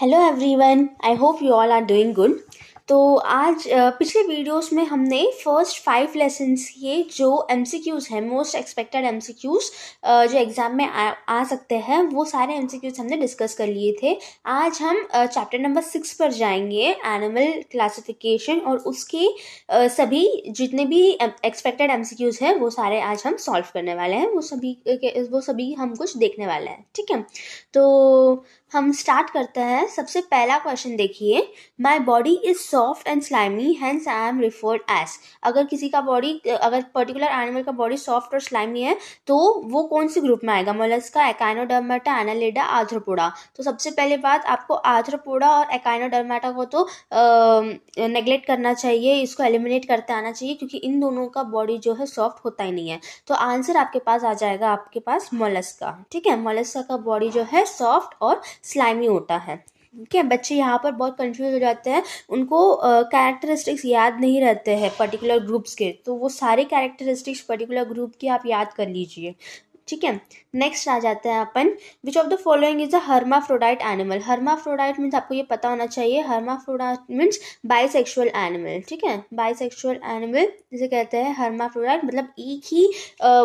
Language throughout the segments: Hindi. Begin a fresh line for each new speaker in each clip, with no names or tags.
Hello everyone I hope you all are doing good तो आज पिछले वीडियोस में हमने फ़र्स्ट फाइव लेसन्स किए जो एम हैं मोस्ट एक्सपेक्टेड एम जो एग्ज़ाम में आ, आ सकते हैं वो सारे एम हमने डिस्कस कर लिए थे। आज हम चैप्टर नंबर सिक्स पर जाएँगे एनिमल क्लासिफिकेशन और उसके सभी जितने भी एक्सपेक्टेड एम हैं वो सारे आज हम सॉल्व करने वाले हैं वो सभी वो सभी हम कुछ देखने वाले हैं ठीक है? तो हम स्टार्ट करते हैं। सबसे पहला क्वेश्चन देखिए। My body is soft and slimy hence I am referred as अगर किसी का बॉडी अगर पर्टिकुलर एनिमल का बॉडी सॉफ्ट और स्लाइमी है तो वो कौन से ग्रुप में आएगा? मोलस्का एकाइनोडर्माटा एनालिडा आर्थ्रोपोडा तो सबसे पहले बात, आपको आर्थ्रोपोडा और एकाइनोडर्माटा को तो नेग्लेक्ट करना चाहिए, इसको एलिमिनेट करते आना चाहिए, क्योंकि इन दोनों का बॉडी जो है सॉफ्ट होता ही नहीं है। तो आंसर आपके पास आ जाएगा, आपके पास मोलस्का ठीक है? मोलस्का का बॉडी जो है सॉफ्ट और स्लाइमी होता है। ठीक है, बच्चे यहाँ पर बहुत कंफ्यूज हो जाते हैं। उनको कैरेक्टरिस्टिक्स याद नहीं रहते हैं पर्टिकुलर ग्रुप्स के तो वो सारे कैरेक्टरिस्टिक्स पर्टिकुलर ग्रुप के आप याद कर लीजिए। ठीक है? नेक्स्ट आ जाते हैं अपन which of the following is a hermaphrodite animal hermaphrodite means आपको ये पता होना चाहिए हर्माफ्रोडाइट मीन्स बाइसेक्सुअल एनिमल ठीक है? बाइसेक्सुअल एनिमल जिसे कहते हैं हर्माफ्रोडाइट मतलब एक ही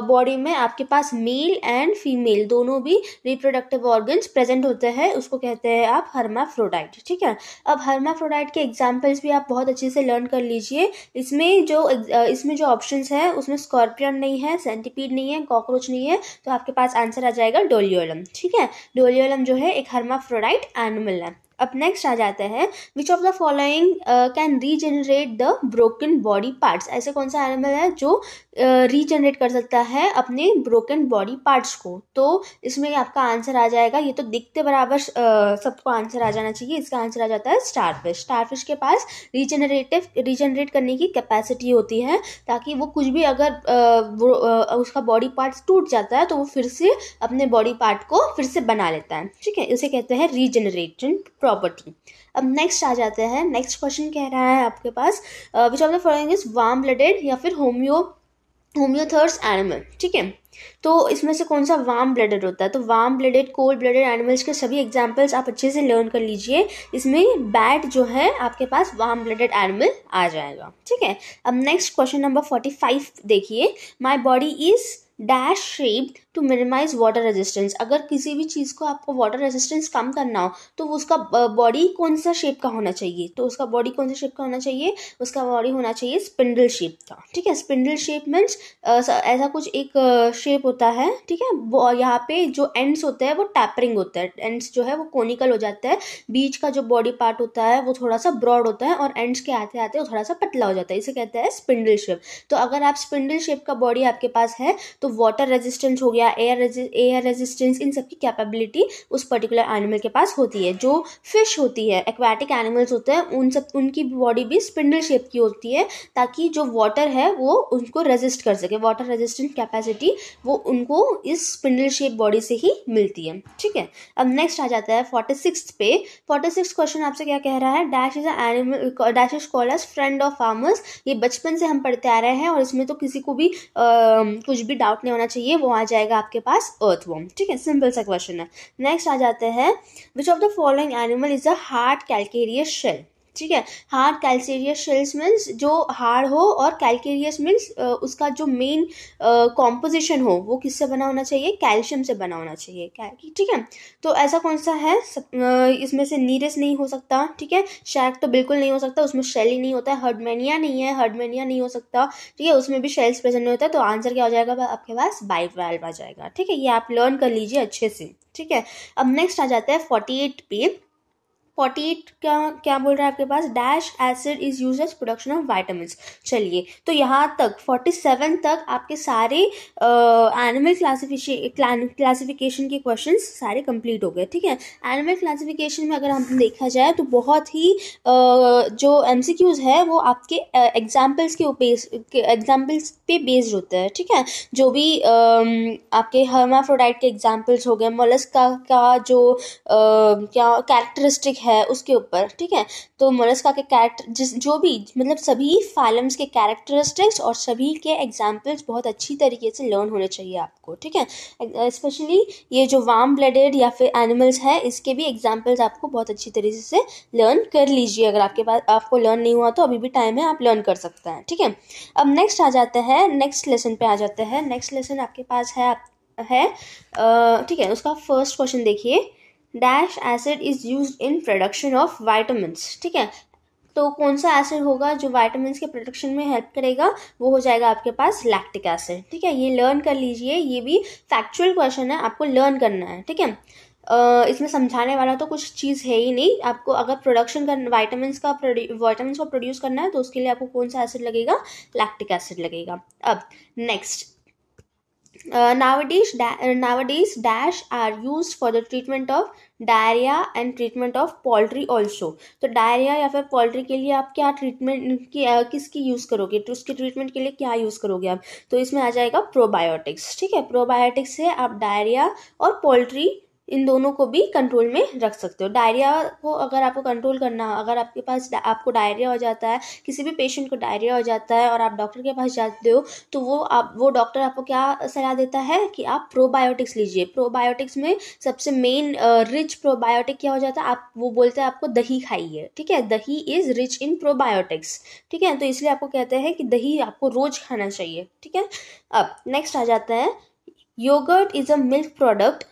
बॉडी में आपके पास मेल एंड फीमेल दोनों भी रिप्रोडक्टिव ऑर्गन्स प्रेजेंट होते हैं, उसको कहते हैं आप हर्माफ्रोडाइट ठीक है? अब हर्माफ्रोडाइट के एग्जाम्पल्स भी आप बहुत अच्छे से लर्न कर लीजिए। इसमें जो इसमें जो ऑप्शन है, उसमें स्कॉर्पियन नहीं है सेंटिपीड नहीं है कॉकरोच नहीं है तो आपके पास आंसर आ जाएगा डोलियोलम, ठीक है? डोलियोलम जो है एक हर्माफ्रोडाइट एनिमल है। अब नेक्स्ट आ जाते हैं which of the following can regenerate the broken body parts ऐसे कौन सा एनिमल है जो रीजनरेट uh, कर सकता है अपने ब्रोकन बॉडी पार्ट्स को? तो इसमें आपका आंसर आ जाएगा ये तो दिखते बराबर uh, सबको आंसर आ जाना चाहिए इसका आंसर आ जाता है स्टारफिश स्टारफिश के पास रीजनरेटिव रीजनरेट करने की कैपेसिटी होती है ताकि वो कुछ भी अगर uh, वो, uh, उसका बॉडी पार्ट टूट जाता है तो वो फिर से अपने बॉडी पार्ट को फिर से बना लेता है। ठीक है इसे कहते हैं रीजनरेशन प्रॉपर्टी अब नेक्स्ट आ जाते हैं। नेक्स्ट क्वेश्चन कह रहा है आपके पास which of the following is warm blooded या फिर होम्यो होम्योथर्स एनिमल ठीक है? तो इसमें से कौन सा वार्म ब्लडेड होता है? तो warm blooded cold blooded animals के सभी एग्जाम्पल्स आप अच्छे से लर्न कर लीजिए। इसमें बैट जो है, आपके पास वार्म ब्लडेड एनिमल आ जाएगा। ठीक है? अब next question number forty five देखिए। My body is dash shape to minimize water resistance. अगर किसी भी चीज़ को आपको वाटर रेजिस्टेंस कम करना हो तो उसका बॉडी कौन सा शेप का होना चाहिए? तो उसका बॉडी कौन सा शेप का होना चाहिए? उसका बॉडी होना चाहिए स्पिंडल शेप का, ठीक है? स्पिंडल शेप मीन्स ऐसा कुछ एक शेप होता है, ठीक है? यहाँ पे जो एंड्स होते हैं, वो टैपरिंग होता है। एंड्स जो है, वो कोनिकल हो जाता है। बीच का जो बॉडी पार्ट होता है, वो थोड़ा सा ब्रॉड होता है और एंड्स के आते आते वो थोड़ा सा पतला हो जाता है। इसे कहते हैं स्पिंडल शेप। तो अगर आप स्पिंडल शेप का बॉडी आपके पास है तो वाटर रेजिस्टेंस हो गया एयर एयर रेजिस्टेंस इन सब की कैपेबिलिटी उस पर्टिकुलर एनिमल के पास होती है। जो फ़िश होती है एक्वाटिक एनिमल्स होते हैं उन सब उनकी बॉडी भी स्पिंडल शेप की होती है ताकि जो वाटर है वो उनको रेजिस्ट कर सके। वाटर रेजिस्टेंट कैपेसिटी वो उनको इस स्पिंडल शेप बॉडी से ही मिलती है। ठीक है? अब नेक्स्ट आ जाता है फोर्टी सिक्स पे। फोर्टी सिक्स क्वेश्चन आपसे क्या कह रहा है? Dash is animal dash is call as friend of farmers ये बचपन से हम पढ़ते आ रहे हैं और इसमें तो किसी को भी आ, कुछ भी डाउट नहीं होना चाहिए, वो आ जाएगा आपके पास अर्थ वॉम ठीक है सिंपल सा क्वेश्चन है। नेक्स्ट आ जाते हैं। Which of the following animal is a hard calcareous shell ठीक है? हार्ड कैल्केरियस शेल्स मीन्स जो हार्ड हो और कैल्केरियस मीन्स उसका जो मेन कॉम्पोजिशन हो, वो किससे बना होना चाहिए? कैल्शियम से बना होना चाहिए। ठीक है? तो ऐसा कौन सा है? इसमें से नीरस नहीं हो सकता, ठीक है? शैक तो बिल्कुल नहीं हो सकता, उसमें शेल ही नहीं होता है। हर्डमेनिया नहीं है हर्डमेनिया नहीं हो सकता, ठीक है? उसमें भी शेल्स प्रेजेंट नहीं होता तो आंसर क्या हो जाएगा? आपके पास बाइक वेल्व आ जाएगा, ठीक है? ये आप लर्न कर लीजिए अच्छे से, ठीक है? अब नेक्स्ट आ जाता है फोर्टी एट पे फोर्टी एट क्या क्या बोल रहा है आपके पास? Dash acid is use as production of vitamin चलिए तो यहाँ तक फोर्टी सेवन तक आपके सारे एनिमल क्लासिफिकेशन क्लासिफिकेशन के क्वेश्चन सारे कंप्लीट हो गए ठीक है? एनिमल क्लासिफिकेशन में अगर हम देखा जाए तो बहुत ही uh, जो एम सी क्यूज है वो आपके एग्जाम्पल्स के एग्जाम्पल्स पे बेस्ड होता है ठीक है? जो भी uh, आपके हर्माफ्रोडाइट के एग्जाम्पल्स हो गए मोलस का, का जो uh, क्या कैरेक्टरिस्टिक है उसके ऊपर, ठीक है? तो मोलस्का के कैरेक्टर जिस, जो भी मतलब सभी फाइलम्स के कैरेक्टरिस्टिक्स और सभी के एग्जाम्पल्स बहुत अच्छी तरीके से लर्न होने चाहिए आपको, ठीक है? स्पेशली ये जो वार्म ब्लडेड या फिर एनिमल्स है, इसके भी एग्जाम्पल्स आपको बहुत अच्छी तरीके से लर्न कर लीजिए। अगर आपके पास, आपको लर्न नहीं हुआ तो अभी भी टाइम है, आप लर्न कर सकते हैं, ठीक है? अब नेक्स्ट आ जाते हैं नेक्स्ट लेसन पे आ जाते हैं। नेक्स्ट लेसन आपके पास है, आप, है ठीक है, उसका फ़र्स्ट क्वेश्चन देखिए। Dash acid is use in production of vitamin ठीक है? तो कौन सा एसिड होगा जो वाइटामिन के प्रोडक्शन में हेल्प करेगा? वो हो जाएगा आपके पास लैक्टिक एसिड ठीक है? ये लर्न कर लीजिए ये भी फैक्चुअल क्वेश्चन है आपको लर्न करना है ठीक है? Uh, इसमें समझाने वाला तो कुछ चीज़ है ही नहीं। आपको अगर प्रोडक्शन कर वाइटामिन का वाइटामिन को प्रोड्यूस करना है तो उसके लिए आपको कौन सा एसिड लगेगा? लैक्टिक एसिड लगेगा। अब next uh, nowadays da- uh, nowadays dash are used for the treatment of diarrhoea and treatment of poultry also तो डायरिया या फिर पोल्ट्री के लिए आप क्या ट्रीटमेंट की किसकी यूज़ करोगे? तो उसके ट्रीटमेंट के लिए क्या यूज़ करोगे आप? तो इसमें आ जाएगा प्रोबायोटिक्स ठीक है? प्रोबायोटिक्स से आप डायरिया और पोल्ट्री इन दोनों को भी कंट्रोल में रख सकते हो। डायरिया को अगर आपको कंट्रोल करना हो अगर आपके पास आपको डायरिया हो जाता है, किसी भी पेशेंट को डायरिया हो जाता है और आप डॉक्टर के पास जाते हो तो वो आप, वो डॉक्टर आपको क्या सलाह देता है कि आप प्रोबायोटिक्स लीजिए। प्रोबायोटिक्स में सबसे मेन रिच प्रोबायोटिक क्या हो जाता है? आप, वो बोलते हैं आपको दही खाइए, ठीक है? दही इज़ रिच इन प्रोबायोटिक्स ठीक है? तो इसलिए आपको कहते हैं कि दही आपको रोज़ खाना चाहिए, ठीक है? अब नेक्स्ट आ जाता है yogurt is a milk product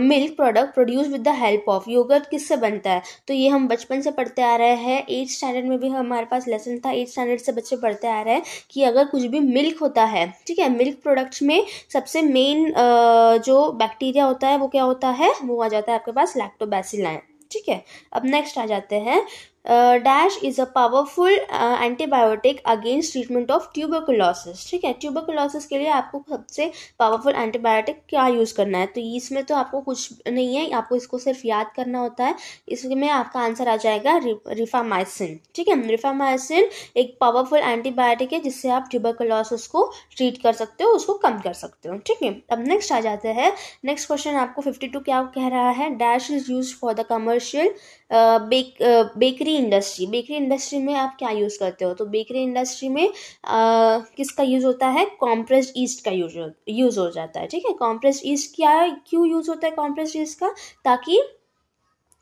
milk product produce with the help of yogurt किससे बनता है? तो ये हम बचपन से पढ़ते आ रहे हैं। एट स्टैंडर्ड में भी हमारे पास लेसन था। एट स्टैंडर्ड से बच्चे पढ़ते आ रहे हैं कि अगर कुछ भी मिल्क होता है ठीक है? मिल्क प्रोडक्ट्स में सबसे मेन uh, जो बैक्टीरिया होता है वो क्या होता है? वो आ जाता है आपके पास लैक्टोबैसिलाइन ठीक है? अब नेक्स्ट आ जाते हैं। Dash is a powerful antibiotic against treatment of tuberculosis ठीक है? ट्यूबरकुलोसिस के लिए आपको सबसे पावरफुल एंटीबायोटिक क्या यूज़ करना है? तो इसमें तो आपको कुछ नहीं है, आपको इसको सिर्फ़ याद करना होता है। इसमें आपका आंसर आ जाएगा रिफामाइसिन ठीक है? रिफामाइसिन एक पावरफुल एंटीबायोटिक है जिससे आप ट्यूबरकुलोसिस को ट्रीट कर सकते हो, उसको कम कर सकते हो। ठीक है? अब नेक्स्ट आ जाते हैं। नेक्स्ट क्वेश्चन आपको फिफ्टी टू क्या कह रहा है? Dash is use for the commercial bake bakery industry bakery industry में आप क्या यूज़ करते हो? तो बेकरी इंडस्ट्री में किसका यूज़ होता है? कॉम्प्रेस्ड ईस्ट का यूज़ यूज़ हो जाता है, ठीक है? कॉम्प्रेस्ड ईस्ट क्या, क्यों यूज़ होता है कॉम्प्रेस्ड ईस्ट का? ताकि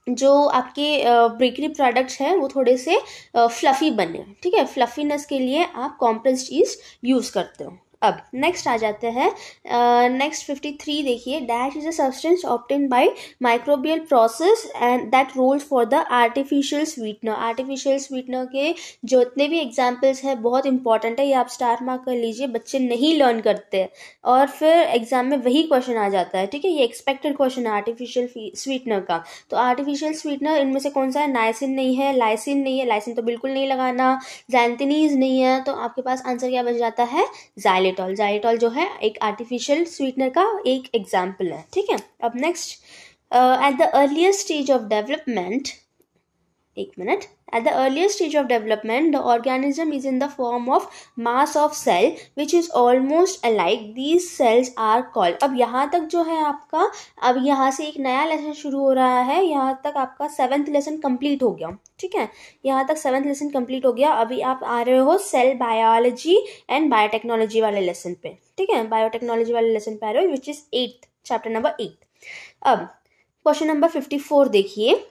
जो आपके बेकरी प्रोडक्ट्स हैं, वो थोड़े से फ्लफ़ी बने, ठीक है? फ्लफ़ीनेस के लिए आप कॉम्प्रेस्ड ईस्ट यूज़ करते हो। अब नेक्स्ट आ जाते हैं। नेक्स्ट फिफ्टी थ्री देखिए dash is a substance obtained by microbial process and that roles for the artificial sweetener artificial sweetener के जितने भी एग्जाम्पल्स हैं, बहुत इंपॉर्टेंट है, ये आप स्टार मार्क कर लीजिए, बच्चे नहीं लर्न करते। और फिर एग्ज़ाम में वही क्वेश्चन आ जाता है, ठीक है? ये एक्सपेक्टेड क्वेश्चन है आर्टिफिशियल स्वीटनर का। तो आर्टिफिशियल स्वीटनर इनमें से कौन सा है? नाइसिन नहीं है लाइसिन नहीं है लाइसिन तो बिल्कुल नहीं लगाना जैंतनीज नहीं है तो आपके पास आंसर क्या बच जाता है? जाइल जाइलेटॉल जाइलेटॉल जो है, एक आर्टिफिशियल स्वीटनर का एक एग्ज़ाम्पल है, ठीक है? अब next at the earliest stage of development एक minute At the earliest stage of development, the organism is in the form of mass of cell which is almost alike. These cells are called. अब यहाँ तक जो है आपका अब यहाँ से एक नया लेसन शुरू हो रहा है. यहाँ तक आपका सेवन्थ लेसन कंप्लीट हो गया. ठीक है? यहाँ तक सेवन्थ लेसन कंप्लीट हो गया. अभी आप आ रहे हो सेल बायोलॉजी एंड बायोटेक्नोलॉजी वाले लेसन पे. ठीक है? बायोटेक्नोलॉजी वाले लेसन पे आ रहे हो which is eighth chapter number eight अब क्वेश्चन नंबर फिफ्टी फोर देखिए.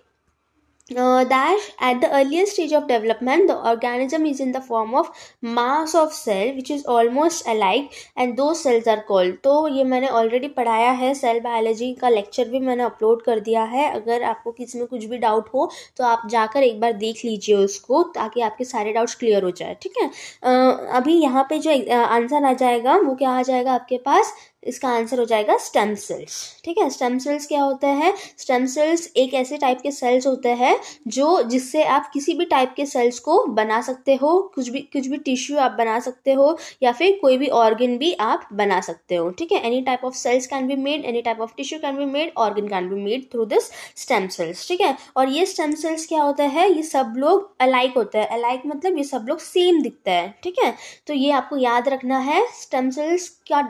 Uh, that at the earliest stage of development the organism is in the form of mass of cell which is almost alike and those cells are called. तो ये मैंने ऑलरेडी पढ़ाया है सेल बायोलॉजी का लेक्चर भी मैंने अपलोड कर दिया है। अगर आपको किसी में कुछ भी डाउट हो तो आप जाकर एक बार देख लीजिए उसको ताकि आपके सारे डाउट्स क्लियर हो जाए ठीक है? अभी यहाँ पे जो आंसर आ जाएगा वो क्या आ जाएगा आपके पास? इसका आंसर हो जाएगा स्टेम सेल्स। ठीक है, स्टेम सेल्स क्या होता है? स्टेम सेल्स एक ऐसे टाइप के सेल्स होते हैं जो जिससे आप किसी भी टाइप के सेल्स को बना सकते हो, कुछ भी कुछ भी टिश्यू आप बना सकते हो या फिर कोई भी ऑर्गन भी आप बना सकते हो। ठीक है any type of cells can be made any type of tissue can be made organ can be made through this stem cells ठीक है, और ये स्टेम सेल्स क्या होता है? ये सब लोग अलाइक होता है। अलाइक मतलब ये सब लोग सेम दिखता है। ठीक है तो ये आपको याद रखना है स्टेम सेल्स क्या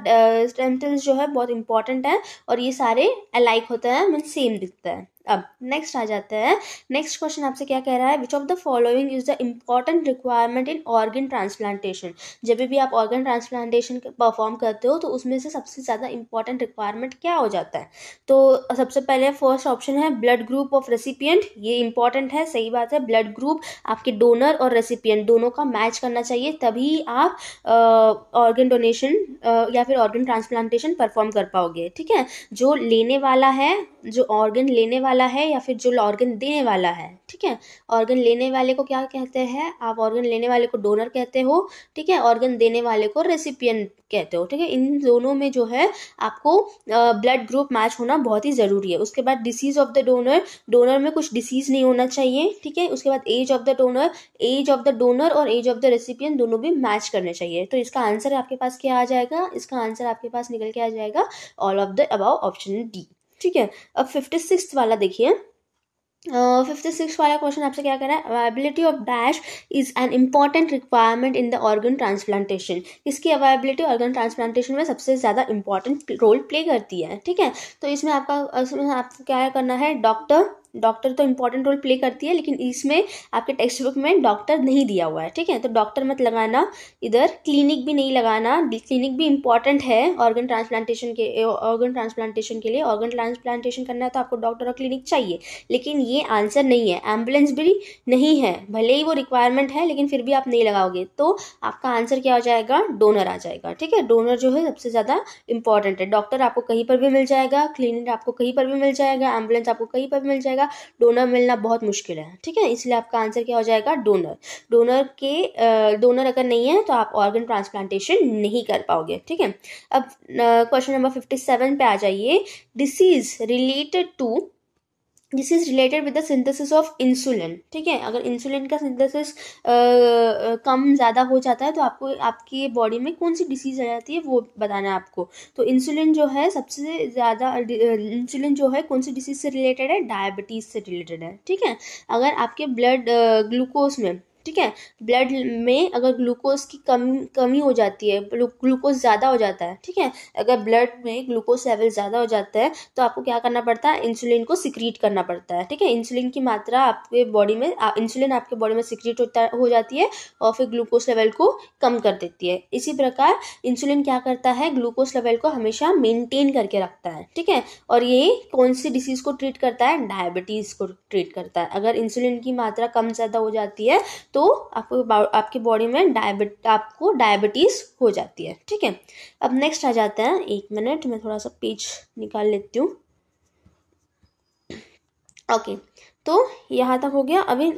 स्टेम सेल्स जो है बहुत इंपॉर्टेंट है और ये सारे अलाइक होते हैं मीन सेम दिखता है। अब नेक्स्ट आ जाता है। नेक्स्ट क्वेश्चन आपसे क्या कह रहा है? Which of the following is the important requirement in organ transplantation जब भी आप ऑर्गन ट्रांसप्लांटेशन परफॉर्म करते हो तो उसमें से सबसे ज़्यादा इंपॉर्टेंट रिक्वायरमेंट क्या हो जाता है? तो सबसे पहले फ़र्स्ट ऑप्शन है ब्लड ग्रुप ऑफ़ रेसिपियंट ये इंपॉर्टेंट है, सही बात है। ब्लड ग्रुप आपके डोनर और रेसिपियंट दोनों का मैच करना चाहिए, तभी आप ऑर्गन डोनेशन या फिर ऑर्गन ट्रांसप्लांटेशन परफॉर्म कर पाओगे, ठीक है? जो लेने वाला है, जो ऑर्गन लेने वाला है या फिर जो ऑर्गन देने वाला है, ठीक है? ऑर्गन लेने वाले को क्या कहते हैं? आप ऑर्गन लेने वाले को डोनर कहते हो, ठीक है? ऑर्गन देने वाले को रेसिपियन कहते हो, ठीक है? इन दोनों में जो है आपको ब्लड ग्रुप मैच होना बहुत ही ज़रूरी है। उसके बाद disease of the donor donor में कुछ डिसीज़ नहीं होना चाहिए, ठीक है? उसके बाद age of the donor age of the donor और एज ऑफ़ द रेसिपियन दोनों भी मैच करने चाहिए। तो इसका आंसर आपके पास क्या आ जाएगा? इसका आंसर आपके पास निकल के आ जाएगा all of the above option D ठीक है, अब फिफ्टी सिक्स वाला देखिए। फिफ्टी सिक्स वाला क्वेश्चन आपसे क्या कह रहा है? Availability of dash is an important requirement in the organ transplantation इसकी अवेबिलिटी ऑर्गन ट्रांसप्लांटेशन में सबसे ज़्यादा इंपॉर्टेंट रोल प्ले करती है, ठीक है? तो इसमें आपका इसमें आपको क्या करना है? डॉक्टर डॉक्टर तो इंपॉर्टेंट रोल प्ले करती है, लेकिन इसमें आपके टेक्स्ट बुक में डॉक्टर नहीं दिया हुआ है, ठीक है? तो डॉक्टर मत लगाना, इधर क्लिनिक भी नहीं लगाना क्लिनिक भी इंपॉर्टेंट है ऑर्गन ट्रांसप्लांटेशन के ऑर्गन ट्रांसप्लांटेशन के लिए ऑर्गन ट्रांसप्लांटेशन करना है तो आपको डॉक्टर और क्लिनिक चाहिए, लेकिन ये आंसर नहीं है एंबुलेंस भी नहीं है, भले ही वो रिक्वायरमेंट है, लेकिन फिर भी आप नहीं लगाओगे तो आपका आंसर क्या हो जाएगा? डोनर आ जाएगा, ठीक है? डोनर जो है सबसे ज़्यादा इंपॉर्टेंट है डॉक्टर आपको कहीं पर भी मिल जाएगा क्लिनिक आपको कहीं पर भी मिल जाएगा एंबुलेंस आपको कहीं पर भी मिल जाएगा डोनर मिलना बहुत मुश्किल है, ठीक है? इसलिए आपका आंसर क्या हो जाएगा? डोनर। डोनर के डोनर अगर नहीं है तो आप ऑर्गन ट्रांसप्लांटेशन नहीं कर पाओगे, ठीक है? अब क्वेश्चन नंबर फिफ्टी सेवन पे आ जाइए। Disease related to this is related with the synthesis of insulin ठीक है? अगर इंसुलिन का सिंथेसिस कम ज़्यादा हो जाता है तो आपको, आपकी बॉडी में कौन सी डिसीज़ आ जाती है, वो बताना है आपको। तो इंसुलिन जो है, सबसे ज़्यादा इंसुलिन जो है, कौन सी डिसीज़ से रिलेटेड है? डायबिटीज़ से रिलेटेड है। ठीक है? अगर आपके ब्लड ग्लूकोज में ठीक है? ब्लड में अगर ग्लूकोज की कम, कमी हो जाती है ग्लूकोज ज़्यादा हो जाता है, ठीक है? अगर ब्लड में ग्लूकोज लेवल ज़्यादा हो जाता है तो आपको क्या करना पड़ता है? इंसुलिन को सिक्रीट करना पड़ता है, ठीक है? इंसुलिन की मात्रा आपके बॉडी में इंसुलिन आपके बॉडी में सिक्रीट होता, हो जाती है और फिर ग्लूकोज लेवल को कम कर देती है। इसी प्रकार इंसुलिन क्या करता है? ग्लूकोज लेवल को हमेशा मेनटेन करके रखता है, ठीक है? और ये कौन सी डिसीज़ को ट्रीट करता है? डायबिटीज़ को ट्रीट करता है। अगर इंसुलिन की मात्रा कम ज़्यादा हो जाती है तो आपको आपकी बॉडी में डायबिट आपको डायबिटीज़ हो जाती है, ठीक है? अब नेक्स्ट आ जाता है, एक मिनट मैं थोड़ा सा पेज निकाल लेती हूँ। ओके तो यहाँ तक हो गया। अभी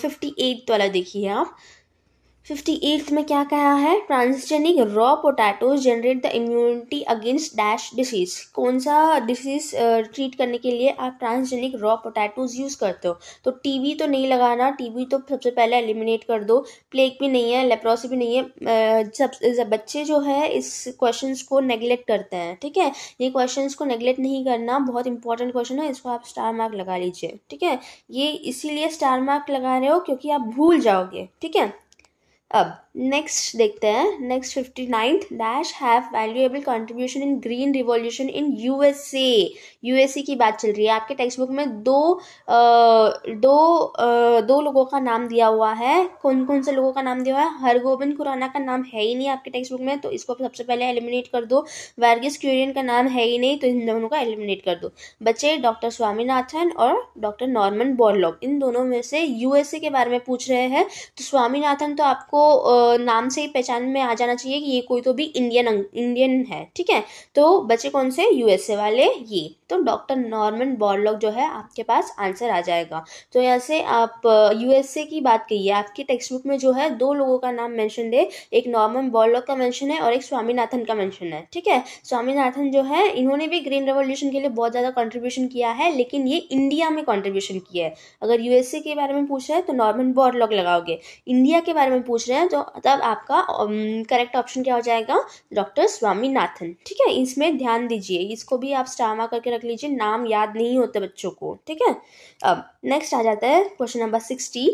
फिफ्टी एट वाला देखिए आप। फिफ्टी एट्थ में क्या कहा है? Transgenic raw potatoes generate the immunity against dash disease कौन सा डिसीज ट्रीट करने के लिए आप ट्रांसजेनिक रॉ पोटैटोज यूज़ करते हो? तो टीबी तो नहीं लगाना टीबी तो सबसे पहले एलिमिनेट कर दो। प्लेग भी नहीं है लेप्रोसी भी नहीं है। सब बच्चे जो है इस क्वेश्चन को नेग्लेक्ट करते हैं, ठीक है? ये क्वेश्चन को नेग्लेक्ट नहीं करना बहुत इंपॉर्टेंट क्वेश्चन है, इसको आप स्टार मार्क लगा लीजिए, ठीक है? ये इसीलिए स्टार मार्क लगा रहे हो क्योंकि आप भूल जाओगे, ठीक है? अब नेक्स्ट देखते हैं। Next fifty ninth dash have valuable contribution in green revolution in USA USA की बात चल रही है। आपके टेक्स्ट बुक में दो आ, दो आ, दो लोगों का नाम दिया हुआ है। कौन कौन से लोगों का नाम दिया हुआ है? हरगोबिंद खुराना का नाम है ही नहीं आपके टेक्स्ट बुक में तो इसको सबसे पहले एलिमिनेट कर दो। वर्गिस क्यूरियन का नाम है ही नहीं तो इन दोनों का एलिमिनेट कर दो। बच्चे डॉक्टर स्वामीनाथन और डॉक्टर नॉर्मन बॉर्लॉग इन दोनों में से यूएसए के बारे में पूछ रहे हैं। तो स्वामीनाथन तो आपको नाम से ही पहचान में आ जाना चाहिए कि ये कोई तो भी इंडियन इंडियन है, ठीक है? तो बच्चे कौन से? यूएसए वाले, ये। तो डॉक्टर नॉर्मन बॉर्लॉग जो है आपके पास आंसर आ जाएगा। तो यहाँ से आप यूएसए की बात कहिए आपकी टेक्स्ट बुक में जो है दो लोगों का नाम मैंशन है, एक नॉर्मन बॉर्लॉग का मैंशन है और एक स्वामीनाथन का मैंशन है, ठीक है? स्वामीनाथन जो है, इन्होंने भी ग्रीन रेवोल्यूशन के लिए बहुत ज़्यादा कॉन्ट्रीब्यूशन किया है, लेकिन ये इंडिया में कॉन्ट्रीब्यूशन किया है। अगर यूएसए के बारे में पूछ रहे हैं तो नॉर्मन बॉर्लॉग लगाओगे। इंडिया के बारे में पूछ रहे हैं तो तब आपका करेक्ट ऑप्शन क्या हो जाएगा? डॉक्टर स्वामीनाथन, ठीक है? इसमें ध्यान दीजिए, इसको भी आप स्टामा करके रख लीजिए, नाम याद नहीं होते बच्चों को, ठीक है? अब नेक्स्ट आ जाता है क्वेश्चन नंबर सिक्सटी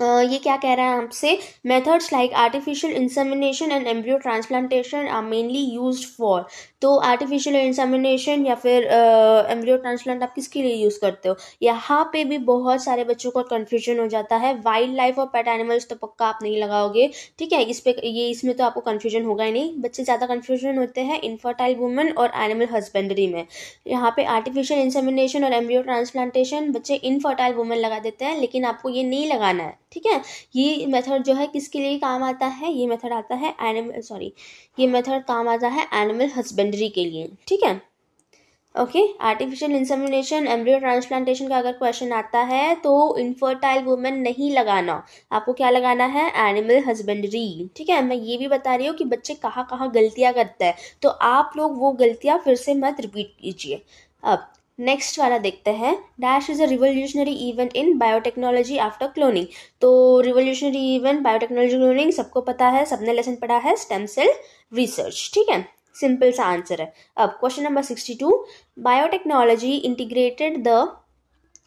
ये क्या कह रहा है आपसे? Methods like artificial insemination and embryo transplantation are mainly use for तो आर्टिफिशियल इंसेमिनेशन या फिर एम्ब्रियो uh, ट्रांसप्लांट आप किसके लिए यूज़ करते हो? यहाँ पे भी बहुत सारे बच्चों को कन्फ्यूज़न हो जाता है। वाइल्ड लाइफ और पेट एनिमल्स तो पक्का आप नहीं लगाओगे। ठीक है इस पे ये इसमें तो आपको कन्फ्यूज़न होगा ही नहीं। बच्चे ज़्यादा कन्फ्यूज़न होते हैं इनफर्टाइल वुमेन और एनिमल हस्बेंड्री में। यहाँ पे आर्टिफिशियल इंसेमिनेशन और एम्ब्रियो ट्रांसप्लांटेशन बच्चे इनफर्टाइल वुमेन लगा देते हैं लेकिन आपको ये नहीं लगाना है। ठीक है? ये मेथड जो है किसके लिए काम आता है? ये मेथड आता है एनिमल सॉरी ये मेथड काम आता है एनिमल हस्बेंड्री के लिए, ठीक है? Okay artificial insemination embryo transplantation का अगर क्वेश्चन आता है तो इनफर्टाइल वुमेन नहीं लगाना। आपको क्या लगाना है? एनिमल हस्बेंड्री ठीक है? मैं ये भी बता रही हूँ कि बच्चे कहाँ कहाँ गलतियाँ करते हैं। तो आप लोग वो गलतियाँ फिर से मत रिपीट कीजिए। अब नेक्स्ट वाला देखते हैं। Dash is a revolutionary event in biotechnology after cloning तो रिवोल्यूशनरी इवेंट बायोटेक्नोलॉजी क्लोनिंग सबको पता है सबने लेसन पढ़ा है स्टेम सेल रिसर्च ठीक है? सिंपल सा आंसर है। अब question number sixty two biotechnology integrated the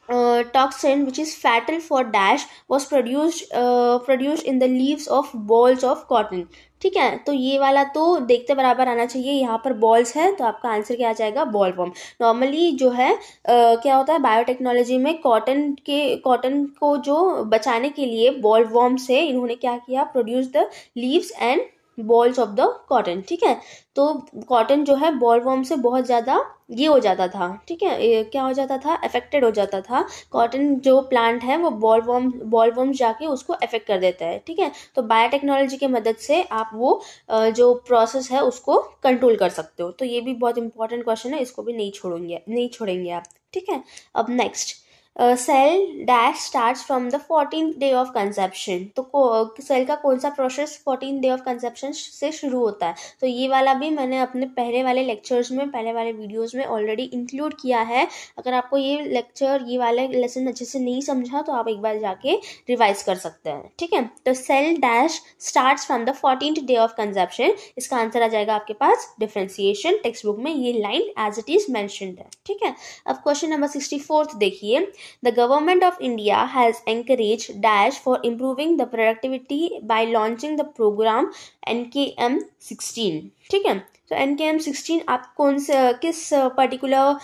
which is fatal for dash was produced uh, produced in the leaves of balls of cotton. ठीक है? तो ये वाला तो देखते बराबर आना चाहिए। यहाँ पर बॉल्स है तो आपका आंसर क्या आ जाएगा? बॉल वॉम नॉर्मली जो है आ, क्या होता है? बायोटेक्नोलॉजी में कॉटन के कॉटन को जो बचाने के लिए बॉल वॉर्म से इन्होंने क्या किया? Produce the leaves and bolls of the cotton ठीक है? तो कॉटन जो है बॉल वॉर्म से बहुत ज़्यादा ये हो जाता था, ठीक है? क्या हो जाता था? अफेक्टेड हो जाता था। कॉटन जो प्लांट है, वो बॉल वॉर्म बॉल वॉर्म जाके उसको अफेक्ट कर देता है, ठीक है? तो बायोटेक्नोलॉजी की मदद से आप वो जो प्रोसेस है, उसको कंट्रोल कर सकते हो। तो ये भी बहुत इंपॉर्टेंट क्वेश्चन है, इसको भी नहीं छोड़ेंगे नहीं छोड़ेंगे आप, ठीक है? अब next cell dash start from the fourteen day of conception तो सेल का कौन सा process fourteen day of conception से शुरू होता है? तो ये वाला भी मैंने अपने पहले वाले लेक्चर्स में, पहले वाले वीडियोस में ऑलरेडी इंक्लूड किया है। अगर आपको ये लेक्चर ये वाले लेसन अच्छे से नहीं समझा तो आप एक बार जाके रिवाइज कर सकते हैं, ठीक है? तो cell dash start from the fourteen day of conception इसका आंसर आ जाएगा आपके पास डिफ्रेंसिएशन टेक्स्ट बुक में। ये line as it is mentioned है, ठीक है? अब क्वेश्चन नंबर सिक्सटी फोर्थ देखिए। The government of India has encouraged Dash for improving the productivity by launching the program NKM 16. ठीक है तो एन के एम सिक्सटीन आप कौन से, किस पर्टिकुलर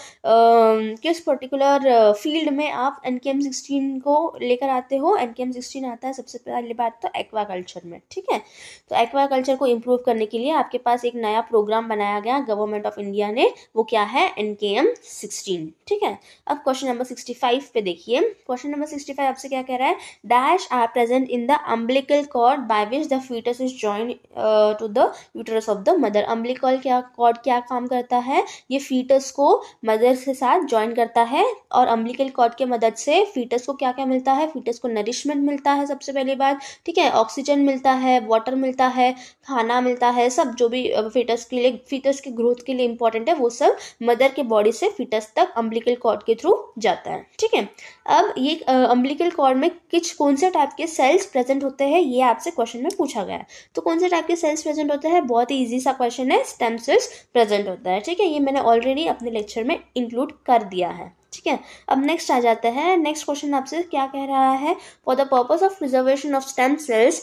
किस पर्टिकुलर फ़ील्ड में आप एन के एम सिक्सटीन को लेकर आते हो? एन के एम सिक्सटीन आता है सबसे पहली बात तो एक्वा कल्चर में, ठीक है? तो एक्वा कल्चर को इम्प्रूव करने के लिए आपके पास एक नया प्रोग्राम बनाया गया गवर्नमेंट ऑफ़ इंडिया ने, वो क्या है? एन के एम सिक्सटीन ठीक है? अब क्वेश्चन नंबर सिक्सटी फाइव पे देखिए। क्वेश्चन नंबर सिक्सटी फाइव आपसे क्या कह रहा है? Dash are present in the umbilical cord by which the foetus is join to the uterus of the mother umbilical क्या, कॉर्ड क्या काम करता है, ये फीटस को मदर के साथ ज्वाइन करता है और अम्बलिकल कॉर्ड के मदद से फीटस को क्या क्या मिलता है फीटस को नरिशमेंट मिलता है सबसे पहली बात, ठीक है ऑक्सीजन मिलता है वाटर मिलता है, खाना मिलता है, सब जो भी फीटस के लिए फीटस की ग्रोथ के लिए इंपॉर्टेंट है, वो सब मदर के बॉडी से फीटस तक अम्बलिकल कॉर्ड के थ्रू जाता है, ठीक है। अब ये अम्बलिकल कॉर्ड में किस कौन से टाइप के सेल्स प्रेजेंट होते हैं, ये आपसे क्वेश्चन में पूछा गया है। तो कौन से टाइप के सेल्स प्रेजेंट होते हैं, बहुत ही ईजी सा क्वेश्चन है स्टेम सेल्स प्रेजेंट होता है, ठीक है? ये मैंने ऑलरेडी अपने लेक्चर में इंक्लूड कर दिया है, ठीक है? अब नेक्स्ट आ जाता है। नेक्स्ट क्वेश्चन आपसे क्या कह रहा है? For the purpose of preservation of stem cells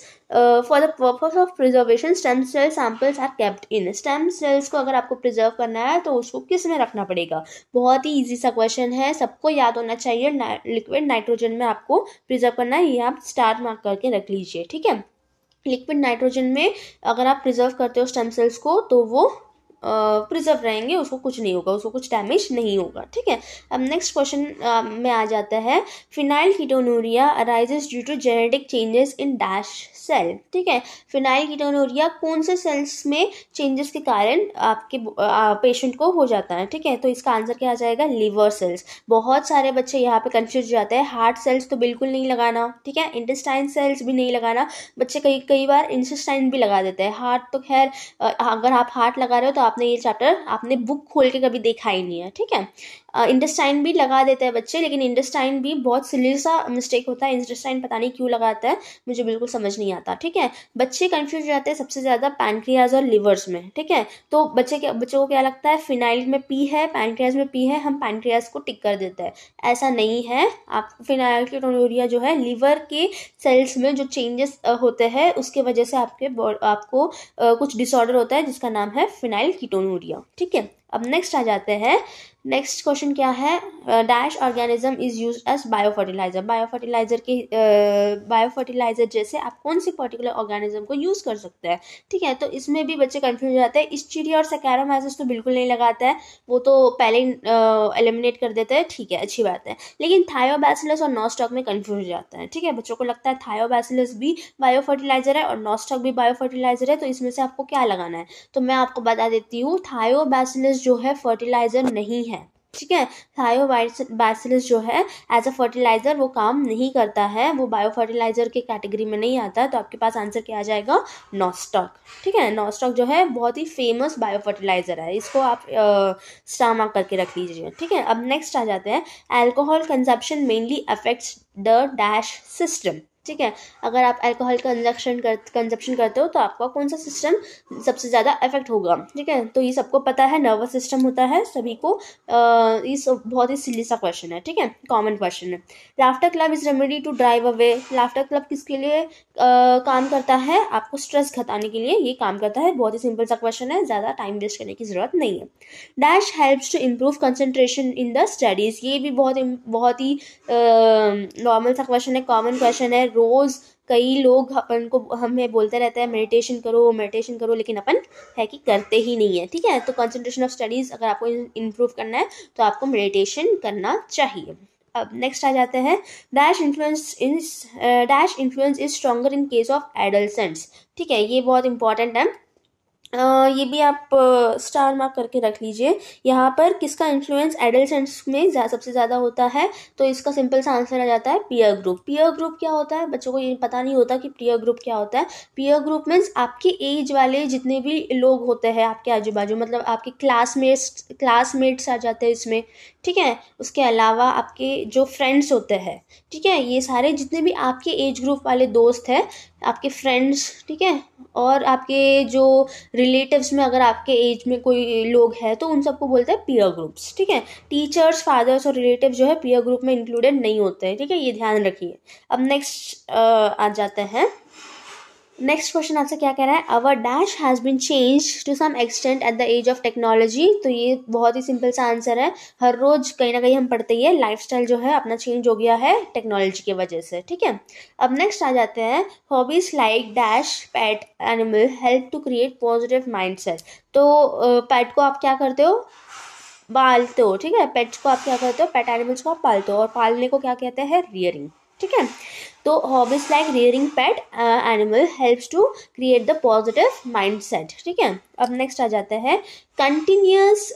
for the purpose of preservation stem cell samples are kept in stem cells को अगर आपको प्रिजर्व करना है तो उसको किसमें रखना पड़ेगा? बहुत ही इजी सा क्वेश्चन है। सबको याद होना चाहिए लिक्विड नाइट्रोजन में आपको प्रिजर्व करना है, ये आप स्टार मार्क करके रख लीजिए, ठीक है? लिक्विड नाइट्रोजन में अगर आप प्रिजर्व करते हो स्टेम सेल्स को तो वो प्रिजर्व रहेंगे, उसको कुछ नहीं होगा, उसको कुछ डैमेज नहीं होगा, ठीक है? अब नेक्स्ट क्वेश्चन में आ जाता है phenylketonuria arises due to genetic changes in dash cell ठीक है? फिनाइल कीटोनोरिया कौन से सेल्स में चेंजेस के कारण आपके पेशेंट को हो जाता है, ठीक है? तो इसका आंसर क्या आ जाएगा? लिवर सेल्स बहुत सारे बच्चे यहाँ पे कंफ्यूज जाते हैं हार्ट सेल्स तो बिल्कुल नहीं लगाना, ठीक है? इंटेस्टाइन सेल्स भी नहीं लगाना, बच्चे कई कई बार इंटेस्टाइन भी लगा देते हैं हार्ट तो खैर अगर आप हार्ट लगा रहे हो तो आप आपने ये चैप्टर आपने बुक खोल के कभी देखा ही नहीं है ठीक है? इंडस्टाइन भी लगा देते हैं बच्चे, लेकिन इंडस्टाइन भी बहुत सिली सा मिस्टेक होता है। इंडस्टाइन पता नहीं क्यों लगाता है, मुझे बिल्कुल समझ नहीं आता, ठीक है? बच्चे कंफ्यूज रहते हैं सबसे ज़्यादा पैनक्रियाज और लिवर्स में, ठीक है? तो बच्चे के, बच्चों को क्या लगता है? फिनाइल में पी है पैनक्रियाज में पी है, हम पैनक्रियाज को टिक कर देते हैं। ऐसा नहीं है। आप फिनाइल कीटोनूरिया जो है लीवर के सेल्स में जो चेंजेस होते हैं, उसके वजह से आपके आपको कुछ डिसऑर्डर होता है, जिसका नाम है फिनाइल कीटोनूरिया ठीक है? अब नेक्स्ट आ जाते हैं। नेक्स्ट क्वेश्चन क्या है? Dash organism is use as biofertiliser biofertiliser के बायो uh, फर्टिलाइज़र जैसे आप कौन सी पर्टिकुलर ऑर्गेनिज्म को यूज़ कर सकते हैं? ठीक है तो इसमें भी बच्चे कंफ्यूज हो जाते हैं। चिड़ी और सैकेरोमाइसिस तो बिल्कुल नहीं लगाता है। वो तो पहले एलिमिनेट uh, कर देते हैं। ठीक है अच्छी बात है। लेकिन थायोबैसिलस और नॉस्टॉक में कन्फ्यूज़ हो जाता है। ठीक है बच्चों को लगता है थायोबैसिलस भी बायो फर्टिलाइज़र है और नॉस्टॉक भी बायो फर्टिलाइज़र है तो इसमें से आपको क्या लगाना है? तो मैं आपको बता देती हूँ। थायोबैसिलस जो है फर्टिलाइज़र नहीं है। ठीक है? थायोबैसिलस जो है एज अ फर्टिलाइज़र वो काम नहीं करता है। वो बायो फर्टिलाइज़र के कैटेगरी में नहीं आता तो आपके पास आंसर क्या आ जाएगा? नॉस्टॉक ठीक है? नॉस्टॉक जो है, बहुत ही फ़ेमस बायो फर्टिलाइज़र है। इसको आप स्टार मार्क करके रख लीजिए। ठीक है? अब नेक्स्ट आ जाते हैं। Alcohol consumption mainly affects the dash system ठीक है? अगर आप अल्कोहल कंजप्शन कर कंजप्शन करते हो तो आपका कौन सा सिस्टम सबसे ज़्यादा इफ़ेक्ट होगा? ठीक है? तो ये सबको पता है नर्वस सिस्टम होता है सभी को ये सब बहुत ही सिली सा क्वेश्चन है ठीक है? कॉमन क्वेश्चन है। Laughter club is remedy to drive away laughter club किसके लिए आ, काम करता है? आपको स्ट्रेस घटाने के लिए ये काम करता है। बहुत ही सिंपल सा क्वेश्चन है ज़्यादा टाइम वेस्ट करने की ज़रूरत नहीं है। Dash helps to improve concentration in the studies ये भी बहुत बहुत ही नॉर्मल सा क्वेश्चन है कॉमन क्वेश्चन है। रोज़ कई लोग अपन को, हमें बोलते रहते हैं मेडिटेशन करो मेडिटेशन करो, लेकिन अपन है कि करते ही नहीं है, ठीक है? तो कंसंट्रेशन ऑफ़ स्टडीज़ अगर आपको इम्प्रूव करना है तो आपको मेडिटेशन करना चाहिए। अब नेक्स्ट आ जाते हैं। Dash influence in dash influence is stronger in case of adolescents ठीक है? ये बहुत इंपॉर्टेंट है। ये भी आप स्टार मार्क करके रख लीजिए। यहाँ पर किसका इन्फ्लुएंस एडल्ट में सबसे ज़्यादा होता है? तो इसका सिंपल सा आंसर आ जाता है पीयर ग्रुप पीयर ग्रुप क्या होता है? बच्चों को ये पता नहीं होता कि पीयर ग्रुप क्या होता है। पीयर ग्रुप मीन्स आपके एज वाले जितने भी लोग होते हैं, आपके आजू बाजू मतलब आपके क्लासमेट्स क्लासमेट्स आ जाते हैं इसमें, ठीक है? उसके अलावा आपके जो फ्रेंड्स होते हैं, ठीक है? ये सारे जितने भी आपके एज ग्रुप वाले दोस्त हैं, आपके फ्रेंड्स ठीक है? और आपके जो रिलेटिव्स में अगर आपके एज में कोई लोग हैं तो उन सबको बोलते हैं पीयर ग्रुप्स ठीक है? टीचर्स फादर्स और रिलेटिव जो है पीयर ग्रुप में इंक्लूडेड नहीं होते हैं, ठीक है? ये ध्यान रखिए। अब नेक्स्ट आ जाते हैं। नेक्स्ट क्वेश्चन आपसे क्या कह रहा है? Our dash has been change to some extent at the age of technology तो ये बहुत ही सिंपल सा आंसर है। हर रोज कहीं ना कहीं हम पढ़ते ही है लाइफ जो है, अपना चेंज हो गया है टेक्नोलॉजी की वजह से, ठीक है? अब नेक्स्ट आ जाते हैं। Hobbies like dash pet animal help to create positive mindset तो पैट को आप क्या करते हो? पालते हो, ठीक है? पेट्स को आप क्या करते हो? पेट एनिमल्स को आप पालते हो और पालने को क्या कहते हैं? रियरिंग ठीक है? तो hobbies like rearing pet animal helps to create the positive mindset ठीक है? अब नेक्स्ट आ जाता है. Continuous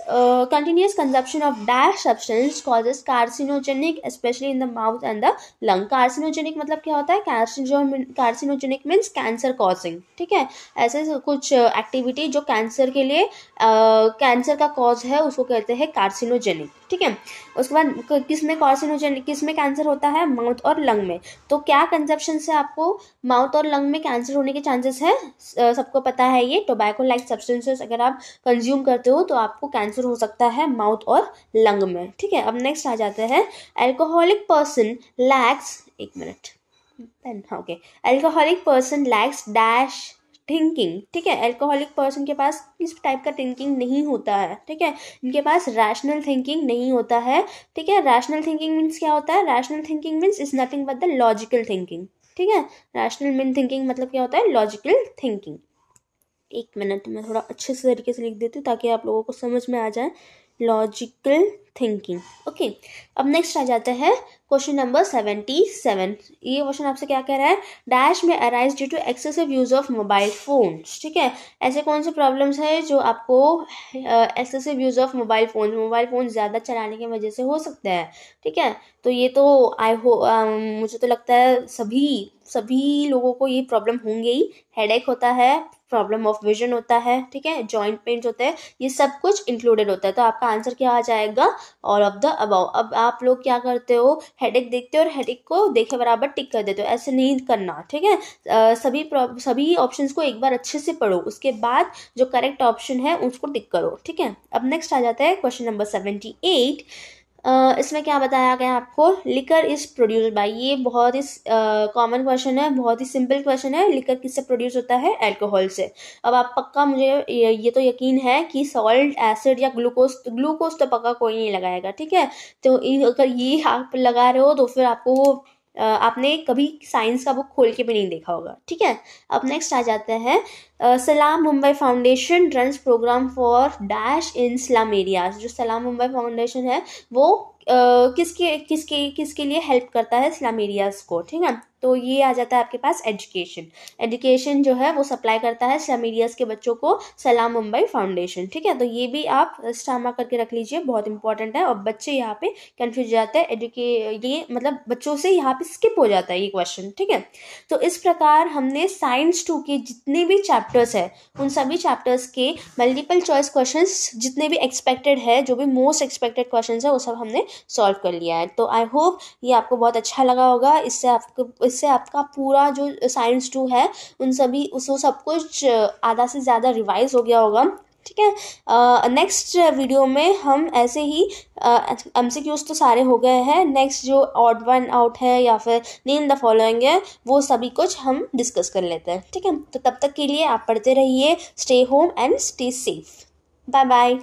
continuous consumption of dash substance causes carcinogenic specially in the mouth and the lung carcinogenic मतलब क्या होता है? कार्सिनोजेनिक मीन्स कैंसर कॉजिंग ठीक है? ऐसे कुछ एक्टिविटी uh, जो कैंसर के लिए कैंसर uh, का कॉज है उसको कहते हैं कार्सिनोजेनिक ठीक है? उसके बाद किसमें कार्सिनोजेनिक किसमें कैंसर होता है? माउथ और लंग में. तो क्या कंजप्शन से आपको माउथ और लंग में कैंसर होने के चांसेस है? सबको पता है ये। टोबैको लाइक सब्सटेंसेस अगर आप कंज्यूम करते हो तो आपको कैंसर हो सकता है माउथ और लंग में। ठीक है, अब नेक्स्ट आ जाते हैं। एल्कोहलिक पर्सन लैक्स एक minute. Okay alcoholic person lacks dash thinking ठीक है? एल्कोहलिक पर्सन के पास इस टाइप का थिंकिंग नहीं होता है, ठीक है? इनके पास रैशनल थिंकिंग नहीं होता है, ठीक है? रैशनल थिंकिंग मीन्स क्या होता है? Rational thinking means is nothing but the logical thinking ठीक है? रैशनल मीन थिंकिंग मतलब क्या होता है? लॉजिकल थिंकिंग एक मिनट में थोड़ा अच्छे से तरीके से लिख देती हूँ ताकि आप लोगों को समझ में आ जाए. लॉजिकल थिंकिंग ओके अब नेक्स्ट आ जाता है क्वेश्चन नंबर सेवेंटी सेवन ये क्वेश्चन आपसे क्या कह रहा है? डैश में arise due to excessive use of mobile phones ठीक है? ऐसे कौन से प्रॉब्लम्स है जो आपको excessive use of mobile phone mobile phone ज़्यादा चलाने की वजह से हो सकता है? ठीक है? तो ये तो आई हो मुझे तो लगता है सभी सभी लोगों को ये प्रॉब्लम होंगे ही। हेडेक होता है प्रॉब्लम ऑफ़ विजन होता है, ठीक है? जॉइंट पेंट होता है, ये सब कुछ इंक्लूडेड होता है। तो आपका आंसर क्या आ जाएगा? All of the above. अब आप लोग क्या करते हो? हेडेक देखते हो और हेडेक को देखे बराबर टिक कर देते हो। ऐसे नहीं करना, ठीक है? सभी सभी ऑप्शंस को एक बार अच्छे से पढ़ो। उसके बाद जो करेक्ट ऑप्शन है, उसको टिक करो, ठीक है? अब नेक्स्ट आ जाता है क्वेश्चन नंबर सेवेंटी एट इसमें क्या बताया गया आपको? लिकर इज़ प्रोड्यूस बाय ये बहुत ही कॉमन क्वेश्चन है बहुत ही सिंपल क्वेश्चन है। लिकर किससे प्रोड्यूस होता है? अल्कोहल से। अब आप पक्का मुझे ये, ये तो यकीन है कि सॉल्ट एसिड या ग्लूकोज ग्लूकोज तो पक्का कोई नहीं लगाएगा ठीक है? तो अगर ये आप लगा रहे हो तो फिर आपको आपने कभी साइंस का बुक खोल के भी नहीं देखा होगा। ठीक है? अब नेक्स्ट आ जाते हैं Salaam Mumbai foundation run programme for dash in slum areas जो सलाम मुंबई फाउंडेशन है, वो किसके किसके किसके लिए हेल्प करता है स्लम एरियाज़ को? ठीक है? तो ये आ जाता है आपके पास एजुकेशन एजुकेशन जो है वो सप्लाई करता है स्लम के बच्चों को सलाम मुंबई फाउंडेशन ठीक है? तो ये भी आप स्टामा करके रख लीजिए, बहुत इंपॉर्टेंट है और बच्चे यहाँ पे कंफ्यूज जाते हैं एजुके ये मतलब बच्चों से यहाँ पे स्किप हो जाता है ये क्वेश्चन ठीक है? तो इस प्रकार हमने साइंस टू के जितने भी चैप्टर्स है, उन सभी चैप्टर्स के मल्टीपल चॉइस क्वेश्चन जितने भी एक्सपेक्टेड है, जो भी मोस्ट एक्सपेक्टेड क्वेश्चन है, वो सब हमने सॉल्व कर लिया है. तो आई होप ये आपको बहुत अच्छा लगा होगा, इससे आपको इससे आपका पूरा जो साइंस टू है, उन सभी, उसको सब कुछ आधा से ज़्यादा रिवाइज हो गया होगा। ठीक है? नेक्स्ट वीडियो में हम ऐसे ही एम सी क्यूज तो सारे हो गए हैं। नेक्स्ट जो ऑड वन आउट है या फिर नेम द फॉलोइंग है, वो सभी कुछ हम डिस्कस कर लेते हैं। ठीक है? तो तब तक के लिए आप पढ़ते रहिए stay home and stay safe bye bye